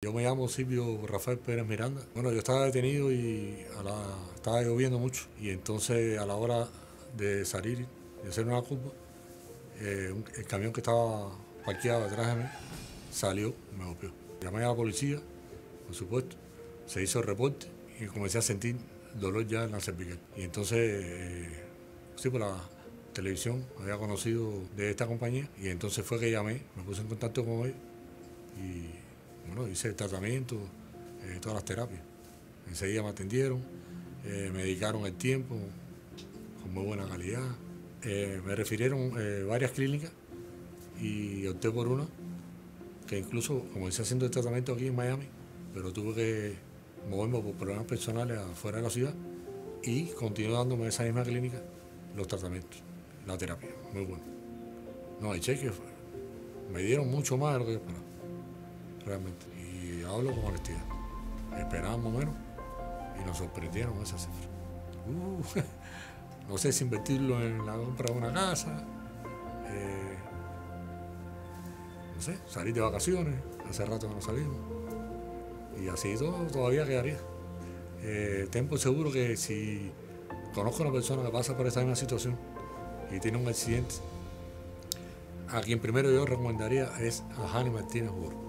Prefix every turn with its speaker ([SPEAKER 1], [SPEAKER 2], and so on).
[SPEAKER 1] Yo me llamo Silvio Rafael Pérez Miranda. Bueno, yo estaba detenido y estaba lloviendo mucho y entonces a la hora de salir, de hacer una curva, eh, el camión que estaba parqueado detrás de mí salió me golpeó. Llamé a la policía, por supuesto, se hizo el reporte y comencé a sentir dolor ya en la cervical. Y entonces, eh, sí, por la televisión había conocido de esta compañía y entonces fue que llamé, me puse en contacto con él y hice el tratamiento, eh, todas las terapias. Enseguida me atendieron, eh, me dedicaron el tiempo con muy buena calidad. me refirieron varias clínicas y opté por una que incluso comencé haciendo el tratamiento aquí en Miami, pero tuve que moverme por problemas personales afuera de la ciudad y continué dándome esa misma clínica los tratamientos, la terapia, muy bueno. No, hay cheques, me dieron mucho más lo que realmente, y hablo con honestidad. Esperábamos menos y nos sorprendieron esas cifras. Uh, no sé si invertirlo en la compra de una casa, eh, no sé, salir de vacaciones, hace rato que no salimos. Y así todo todavía quedaría. Eh, tengo seguro que si conozco a una persona que pasa por esta misma situación y tiene un accidente, a quien primero yo recomendaría es a Jani Martínez Burro.